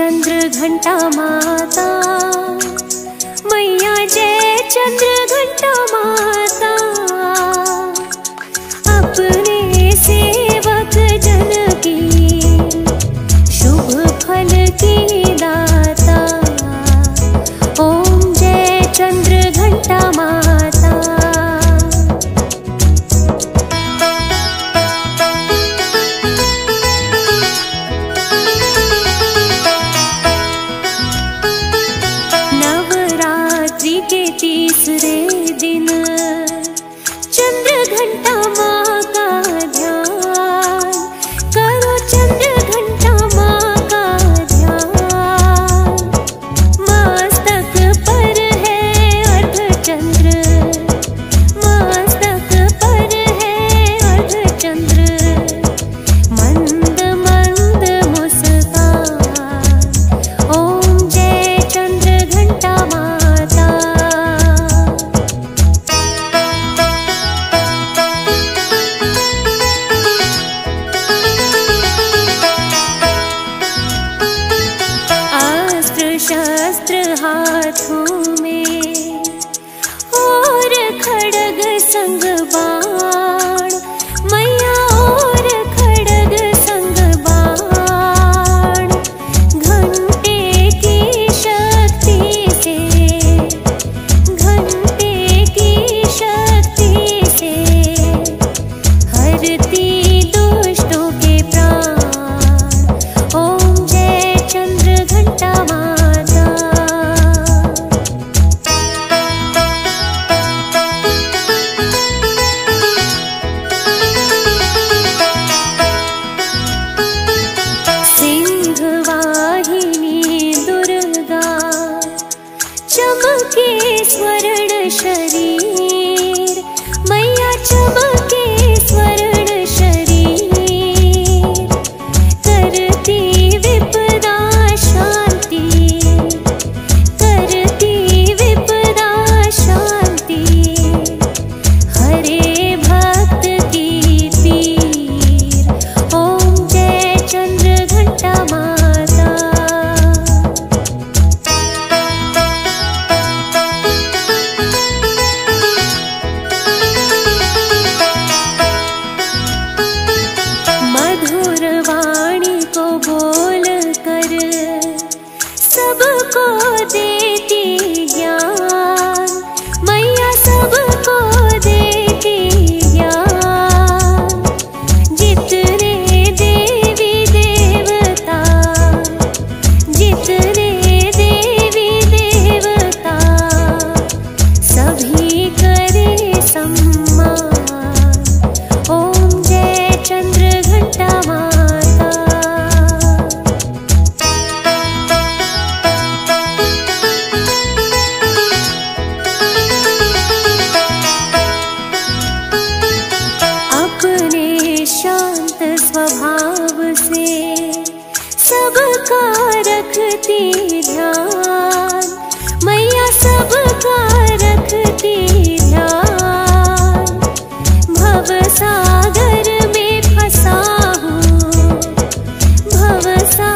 चन्द्र घण्टा माता। मैया जय चन्द्र शस्त्र हाथों में और खड़ग संग बा स्वर्ण शरीर मैया कारक दीला मया सारक दिला भागर मेसा